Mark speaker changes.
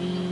Speaker 1: Mm.